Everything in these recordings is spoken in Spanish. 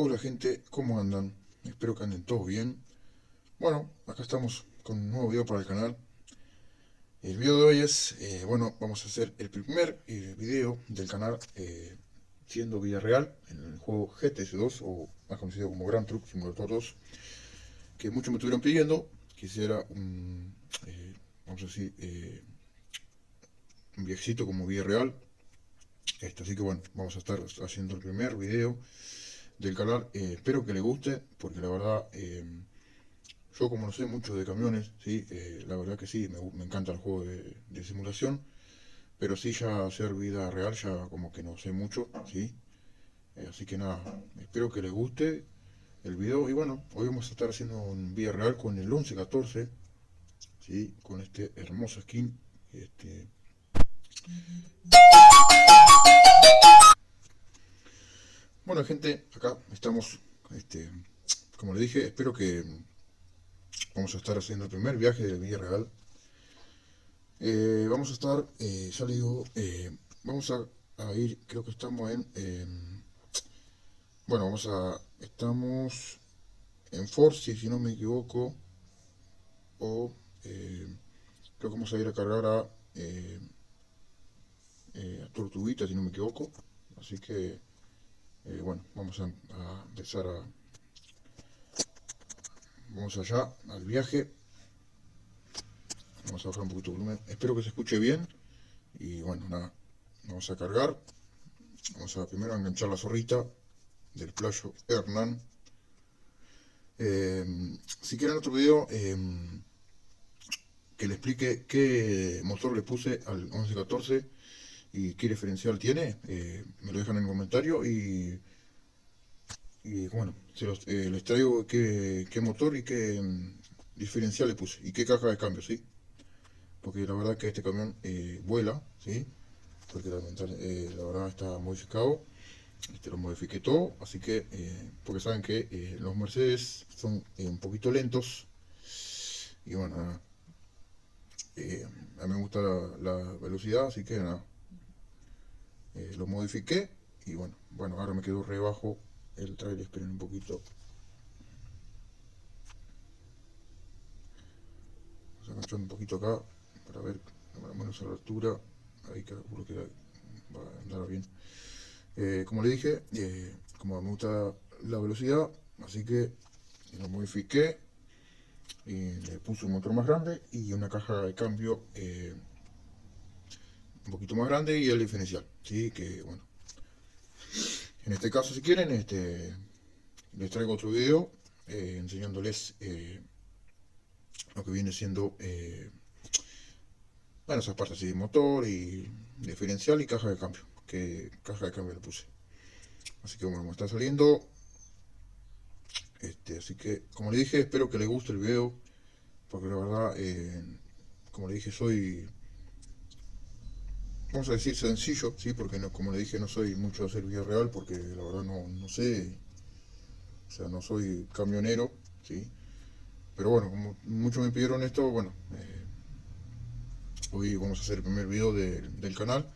Hola gente, ¿cómo andan? Espero que anden todos bien. Bueno, acá estamos con un nuevo video para el canal. El video de hoy es, eh, bueno, vamos a hacer el primer eh, video del canal eh, siendo vida real en el juego GTS 2 o más conocido como Grand Truck Simulator 2 que muchos me estuvieron pidiendo que hiciera un, vamos a decir, un viejecito como vida real esto, así que bueno, vamos a estar haciendo el primer video del canal. Eh, espero que le guste, porque la verdad, eh, yo como no sé mucho de camiones, ¿sí? Eh, la verdad que sí, me, encanta el juego de, simulación, pero sí ya hacer vida real, ya como que no sé mucho, ¿sí? así que nada, espero que le guste el video. Y bueno, hoy vamos a estar haciendo un vida real con el 1114, ¿sí? Con este hermoso skin, este... Bueno gente, acá estamos, este, como le dije, espero que vamos a estar haciendo el primer viaje de Villarreal. Eh, vamos a estar, eh, eh, vamos a, ir, creo que estamos en, em, bueno, vamos a, estamos en Force, si no me equivoco, o creo que vamos a ir a cargar a, a Tortuguita, si no me equivoco, así que bueno, vamos a, empezar a... Vamos allá, al viaje. Vamos a bajar un poquito el volumen. Espero que se escuche bien. Y bueno, nada, vamos a cargar. Vamos a primero enganchar la zorrita del playo Hernán. Eh, si quieren otro video eh, que le explique qué motor le puse al 1114 y qué diferencial tiene, eh, me lo dejan en el comentario y, bueno, eh, les traigo qué, motor y qué mm, diferencial le puse y qué caja de cambio, ¿sí? Porque la verdad que este camión eh, vuela, ¿sí? Porque la, verdad está modificado, este lo modifiqué todo, así que, porque saben que los Mercedes son un poquito lentos y bueno, a mí me gusta la, la velocidad, así que nada, eh, lo modifiqué y bueno, bueno, ahora me quedó rebajo el trailer, esperen un poquito. Vamos a agachar un poquito acá para ver más o menos a la altura, ahí calculo que va a andar bien. Eh, como le dije, eh, como me gusta la velocidad, así que lo modifiqué y le puse un motor más grande y una caja de cambio un poquito más grande y el diferencial, ¿sí? Que bueno. En este caso, si quieren, este, les traigo otro video eh, enseñándoles eh, lo que viene siendo, eh, bueno, esas partes de motor y diferencial y caja de cambio, que caja de cambio le puse. Así que bueno, me está saliendo. Este, así que, como le dije, espero que les guste el video, porque la verdad, como le dije, soy vamos a decir sencillo, sí, porque no, como le dije no soy mucho de hacer vida real porque la verdad no, sé, o sea, no soy camionero, sí, pero bueno, como muchos me pidieron esto, bueno, eh, hoy vamos a hacer el primer video del canal,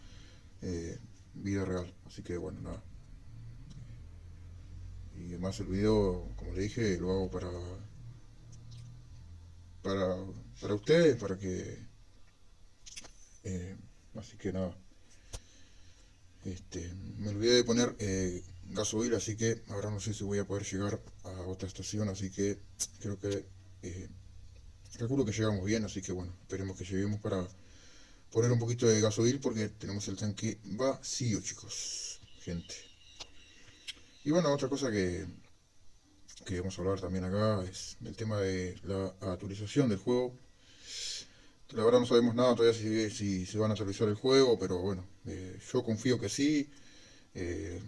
eh, vida real, así que bueno, nada. Y además el video, como le dije, lo hago para para, para ustedes, para que eh, así que nada. Este, me olvidé de poner eh, gasoil así que ahora no sé si voy a poder llegar a otra estación así que creo que eh, calculo que llegamos bien así que bueno esperemos que lleguemos para poner un poquito de gasoil porque tenemos el tanque vacío chicos gente. Y bueno otra cosa que que vamos a hablar también acá es el tema de la actualización del juego la verdad no sabemos nada todavía si, se van a actualizar el juego, pero bueno, eh, yo confío que sí. Eh,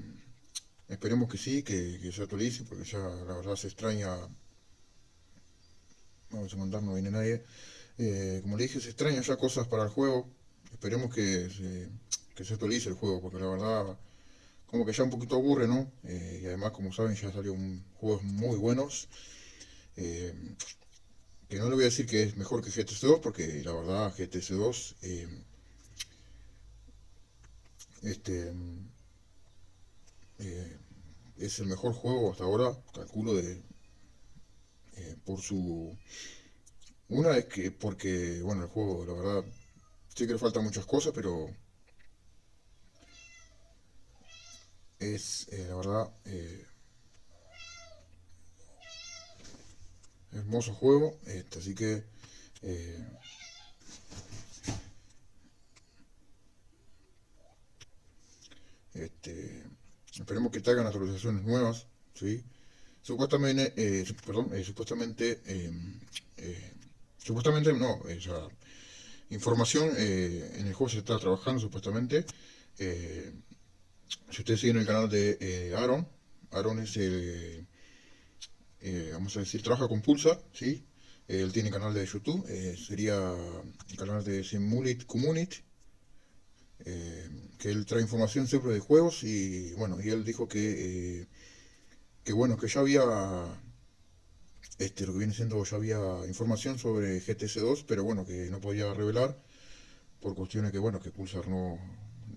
esperemos que sí, que, se actualice, porque ya la verdad se extraña. Vamos a mandar, no viene nadie. Eh, como le dije, se extraña ya cosas para el juego. Esperemos que se, se actualice el juego, porque la verdad, como que ya un poquito aburre, ¿no? y además, como saben, ya salieron juegos muy buenos no le voy a decir que es mejor que GTC 2 porque la verdad GTC 2 eh, este eh, es el mejor juego hasta ahora, calculo, de eh, por su... Una es que porque, bueno, el juego, la verdad, sí que le faltan muchas cosas, pero es, la verdad, hermoso juego, este, así que... este, esperemos que traigan actualizaciones nuevas, ¿sí? Supuestamente, eh, perdón, eh, supuestamente, em, eh, supuestamente no, esa información en el juego se está trabajando supuestamente. si ustedes siguen el canal de Aaron, Aaron es el, vamos a decir, trabaja con Pulsar, ¿sí? Él tiene canal de YouTube, sería el canal de Simulit Community, que él trae información siempre de juegos y bueno, y él dijo que que bueno, que ya había, este, lo que viene siendo, ya había información sobre GTC 2, pero bueno, que no podía revelar por cuestiones que bueno, que Pulsar no,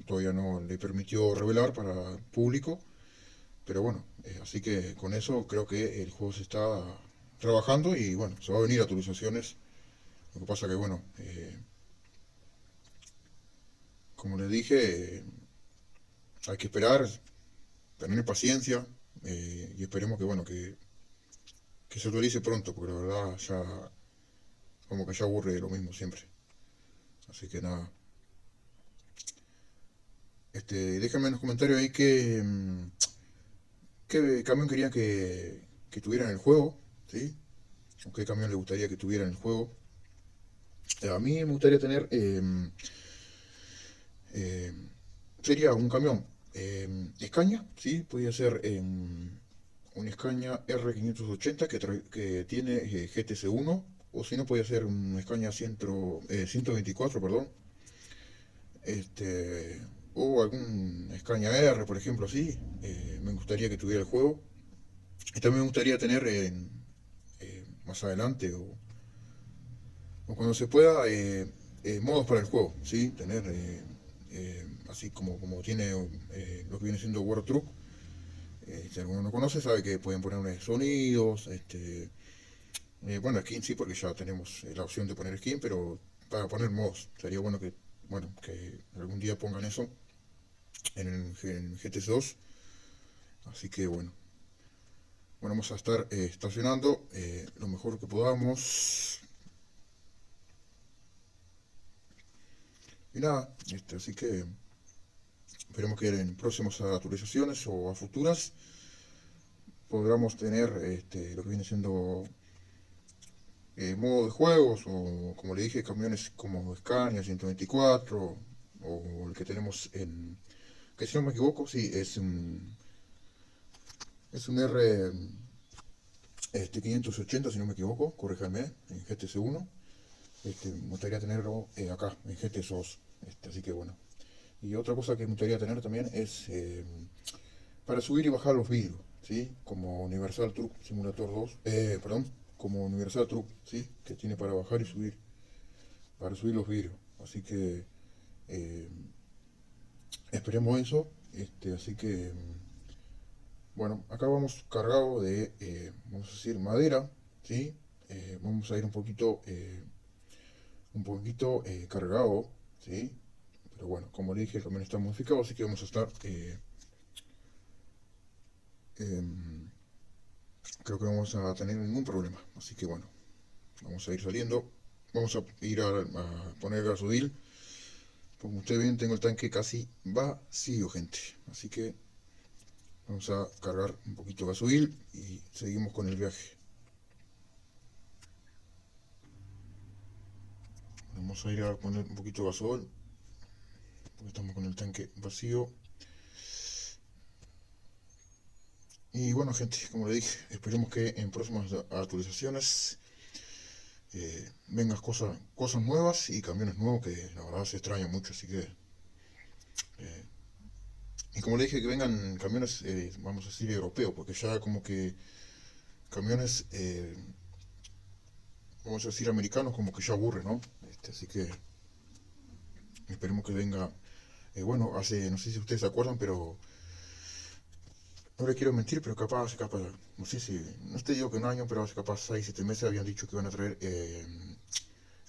todavía no le permitió revelar para público, pero bueno, eh, así que con eso creo que el juego se está trabajando y bueno, se va a venir actualizaciones, lo que pasa que bueno, eh, como les dije, hay que esperar, tener paciencia, eh, y esperemos que, bueno, que, que se utilice pronto, porque la verdad ya, como que ya aburre lo mismo siempre. Así que nada. Este, déjenme en los comentarios ahí que, mm, qué camión querían que, que tuviera en el juego, ¿sí? O qué camión le gustaría que tuviera en el juego. Eh, a mí me gustaría tener, em, em, sería un camión eh, Escaña, sí, podría ser un Escaña R580 que, que tiene eh, GTC1, o si no, podría ser un Escaña 124, perdón, este, o algún Escaña R, por ejemplo, así, eh, me gustaría que tuviera el juego. Y también me gustaría tener más adelante o, cuando se pueda modos para el juego, ¿sí? tener así como, como tiene eh, lo que viene siendo World Truck. Eh, si alguno no conoce, sabe que pueden poner sonidos, este, eh, bueno, skin sí, porque ya tenemos la opción de poner skin, pero para poner mods, sería bueno que, bueno, que algún día pongan eso en, el, GTS 2. Así que bueno, bueno, vamos a estar estacionando lo mejor que podamos. Y nada, este, así que Esperemos que en próximas actualizaciones o a futuras podamos tener este, lo que viene siendo eh, modo de juegos o como le dije camiones como Scania 124 o el que tenemos en que si no me equivoco sí es un es un R este 580 si no me equivoco corríjame en GTC 1 este, me gustaría tenerlo eh, acá en GTC 2 este, así que bueno y otra cosa que me gustaría tener también es eh, para subir y bajar los vidrios, ¿sí? Como Universal Truck Simulator 2, eh, perdón, como Universal Truck, ¿sí? Que tiene para bajar y subir, para subir los vidrios. Así que eh, esperemos eso. Este, así que, bueno, acá vamos cargado de, vamos a decir, madera, ¿sí? vamos a ir un poquito, un poquito cargado, ¿sí? Pero bueno, como le dije, camión está modificado, así que vamos a estar... Eh, em, creo que no vamos a tener ningún problema. Así que bueno, vamos a ir saliendo. Vamos a ir a, poner gasoil. Como ustedes ven, tengo el tanque casi vacío, gente. Así que vamos a cargar un poquito de gasoil y seguimos con el viaje. Vamos a ir a poner un poquito de gasoil porque estamos con el tanque vacío. Y bueno gente, como le dije, esperemos que en próximas actualizaciones eh, vengan cosas, cosas nuevas y camiones nuevos que la verdad se extraña mucho, así que... Eh, y como le dije, que vengan camiones, eh, vamos a decir, europeos, porque ya como que camiones, vamos a decir, americanos, como que ya aburre, ¿no? Este, así que esperemos que venga eh, bueno, hace, no sé si ustedes se acuerdan, pero no le quiero mentir, pero capaz, capaz, no sé si, no te digo que un año, pero hace capaz 6, 7 meses habían dicho que iban a traer eh,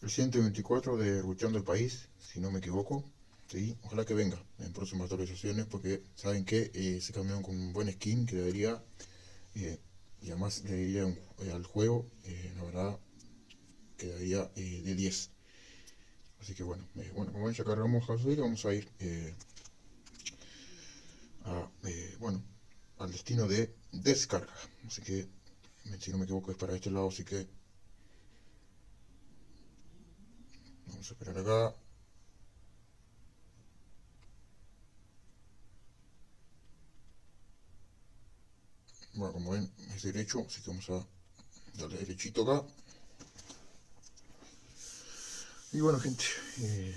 el 124 de Ruchando el País, si no me equivoco. Sí, ojalá que venga en próximas actualizaciones porque saben que eh, se cambiaron con un buen skin que debería eh, y además le diría eh, al juego, la verdad quedaría de 10. Así que bueno, bueno, como ven ya cargamos a subir, vamos a ir a, bueno, al destino de descarga. Así que si no me equivoco es para este lado, así que vamos a esperar acá. Bueno, como ven, es derecho, así que vamos a darle derechito acá. Y bueno, gente, eh,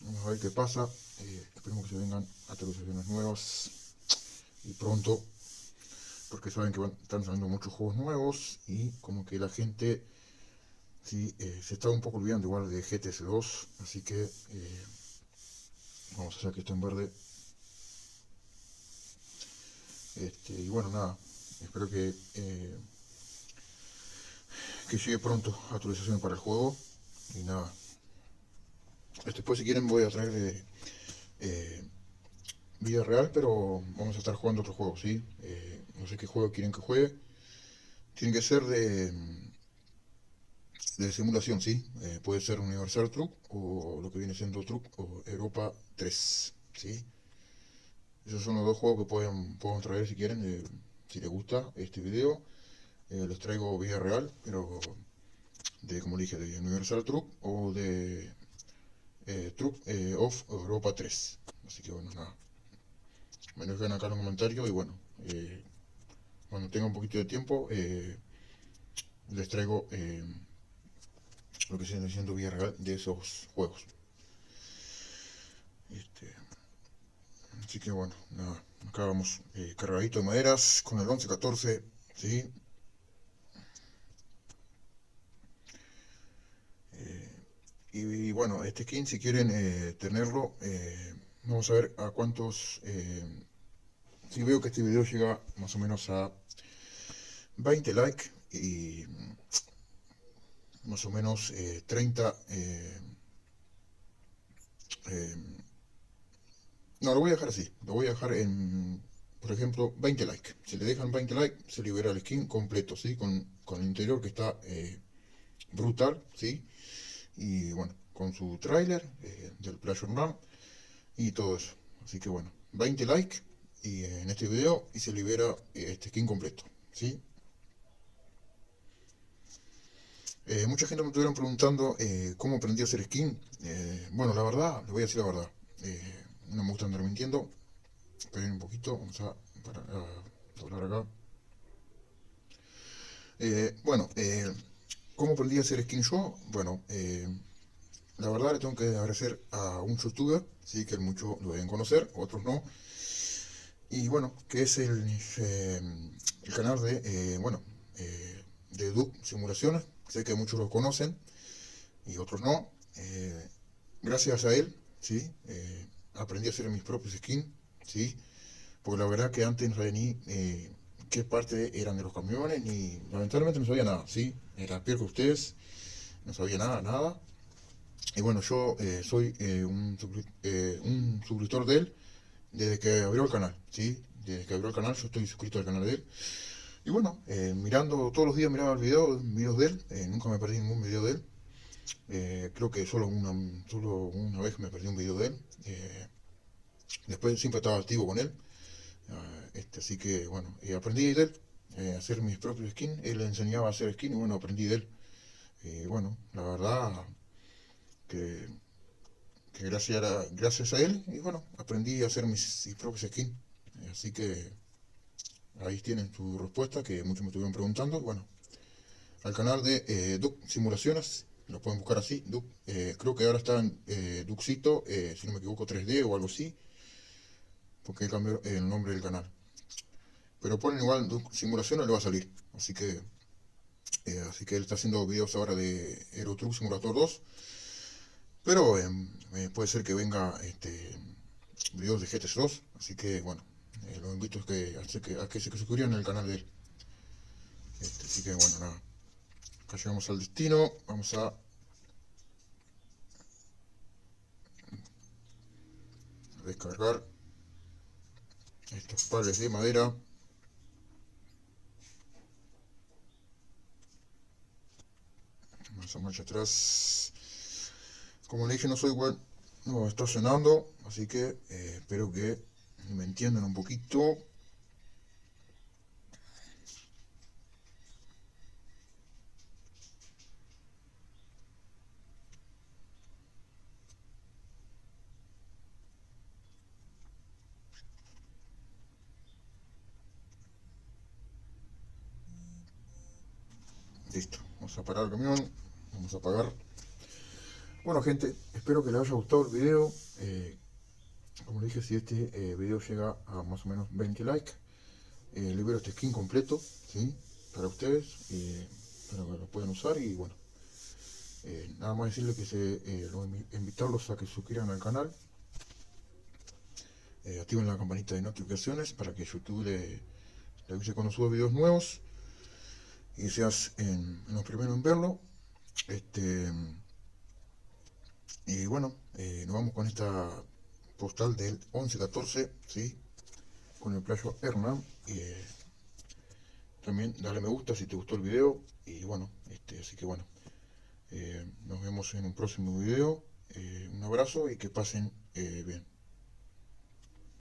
vamos a ver qué pasa. Eh, esperemos que se vengan actualizaciones nuevas y pronto, porque saben que van, están saliendo muchos juegos nuevos y como que la gente sí, eh, se está un poco olvidando igual de GTS 2, así que vamos a hacer que esté en verde. Este, y bueno, nada, espero que, eh, que llegue pronto actualización para el juego. Y nada. Después si quieren voy a traer eh, eh, vida real, pero vamos a estar jugando otro juego, ¿sí? no sé qué juego quieren que juegue. Tiene que ser de, de simulación, ¿sí? puede ser Universal Truck o lo que viene siendo Truck o Europa 3, ¿sí? Esos son los dos juegos que pueden, pueden traer si quieren si les gusta este video, eh, les traigo vida real, pero de, como dije, de Universal Truck o de eh, Truck eh, of Europa 3. Así que bueno, nada. Me dejan acá los comentarios y bueno, cuando tenga un poquito de tiempo, les traigo lo que se está diciendo vida real de esos juegos. Este, así que bueno, nada. Acá vamos eh, cargadito de maderas con el 1114, ¿sí? Eh, y, bueno, este skin si quieren eh, tenerlo, vamos a ver a cuántos... si veo que este video llega más o menos a 20 likes y más o menos 30 no, lo voy a dejar así. Lo voy a dejar en, por ejemplo, 20 likes. Si le dejan 20 likes, se libera el skin completo, ¿sí? Con, el interior que está eh, brutal, ¿sí? Y bueno, con su trailer eh, del Pleasure Run y todo eso. Así que bueno, 20 likes y, eh, en este video y se libera este skin completo, ¿sí? mucha gente me estuvieron preguntando cómo aprendí a hacer skin. bueno, la verdad, les voy a decir la verdad no me gusta andar mintiendo. Esperen un poquito, vamos a, para, doblar acá. Eh, bueno, eh, ¿cómo aprendí a hacer skin show? Bueno, eh, la verdad le tengo que agradecer a un youtuber, sí, que muchos lo deben conocer, otros no. Y bueno, que es el, el canal de, bueno, de Duke Simulaciones. Sé que muchos lo conocen y otros no. gracias a él, sí, aprendí a hacer mis propios skins, ¿sí? Porque la verdad que antes no sabía ni eh, qué parte eran de los camiones, ni lamentablemente no sabía nada, ¿sí? Era peor que ustedes, no sabía nada, nada. Y bueno, yo eh, soy eh, un, un, suscriptor de él desde que abrió el canal, ¿sí? Desde que abrió el canal yo estoy suscrito al canal de él. Y bueno, mirando todos los días miraba el video, videos de él, nunca me perdí ningún video de él. creo que solo una, solo una vez me perdí un video de él. Eh, después siempre estaba activo con él. Este, así que bueno, aprendí de él eh, hacer mis propios skins. Él enseñaba a hacer skins y bueno, aprendí de él. Y bueno, la verdad que, gracias, a, él, y bueno, aprendí a hacer mis, propios skins. Así que ahí tienen su respuesta que muchos me estuvieron preguntando. Bueno, al canal de eh, Simulaciones lo pueden buscar así, eh, creo que ahora está en eh, Duxito, eh, si no me equivoco 3D o algo así, porque cambió el nombre del canal. Pero ponen igual simulación le va a salir, así que así que él está haciendo videos ahora de Euro Truck Simulator 2, pero puede ser que venga este videos de GTS 2, así que bueno, eh, los invito a que, a que, se suscriban al canal de él. Este, así que bueno, nada. Acá llegamos al destino. Vamos a descargar estos pares de madera más a marcha atrás como le dije no soy igual no está sonando así que eh, espero que me entiendan un poquito Listo, vamos a parar el camión, vamos a apagar. Bueno gente, espero que les haya gustado el video. Eh, como dije, si este eh, video llega a más o menos 20 likes, eh, libero este skin completo, ¿sí? Para ustedes, para que lo puedan usar y bueno. nada más decirles que se, invitarlos a que suscriban al canal. activen la campanita de notificaciones para que YouTube le, le avise cuando suba videos nuevos y seas en, los primeros en verlo. Este, y bueno, eh, nos vamos con esta postal del 1114, ¿sí? con el playo Hernán. Eh, también dale me gusta si te gustó el video. Y bueno, este, así que bueno, eh, nos vemos en un próximo video. un abrazo y que pasen bien.